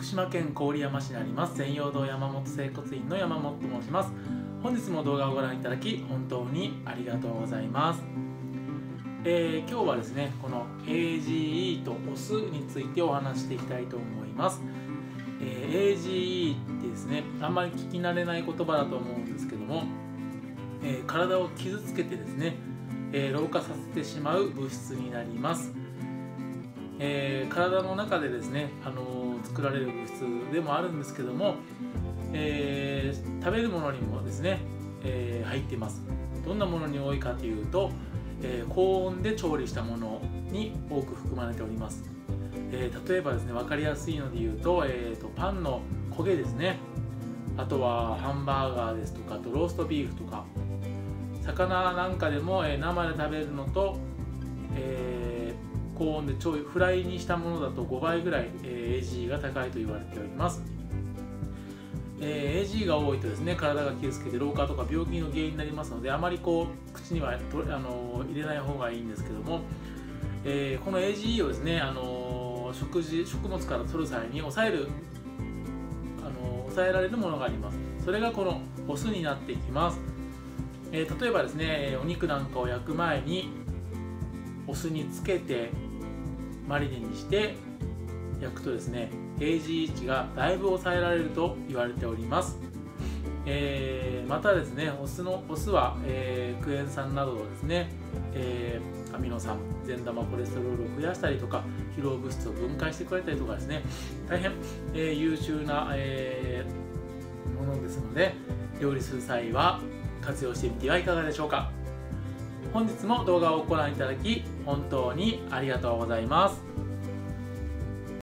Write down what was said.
福島県郡山市にあります専用堂山本整骨院の山本と申します。本日も動画をご覧いただき本当にありがとうございます。えー、今日はですねこの AGE と OS についてお話していきたいと思います、えー、AGE ってですねあんまり聞き慣れない言葉だと思うんですけども、えー、体を傷つけてですね、え老化させてしまう物質になります。えー、体の中でですね、あのー、作られる物質でもあるんですけども、えー、食べるものにもですね、え入っています。どんなものに多いかというと、え高温で調理したものに多く含まれております、え例えばですね分かりやすいので言うと,、えーと、パンの焦げですね。あとはハンバーガーですとかあとローストビーフとか。魚なんかでも、え生で食べるのと、高温で超フライにしたものだと5倍ぐらい、え AG が高いと言われております、えー AG が多いとですね体が傷つけて老化とか病気の原因になりますのであまりこう口にはあの入れない方がいいんですけども、えー、この AGE をですねあの食事食物から取る際に抑えるあの抑えられるものがあります。それがこのお酢になっていきます、えー、例えばですねお肉なんかを焼く前にお酢につけてマリネにして焼くとですね AG 値がだいぶ抑えられると言われております、えー、またですねお酢のお酢は、えー、クエン酸などをですね、えー、アミノ酸善玉コレステロールを増やしたりとか疲労物質を分解してくれたりとかですね大変、えー、優秀な、えー、ものですので料理する際は活用してみてはいかがでしょうか。本日も動画をご覧いただき本当にありがとうございます。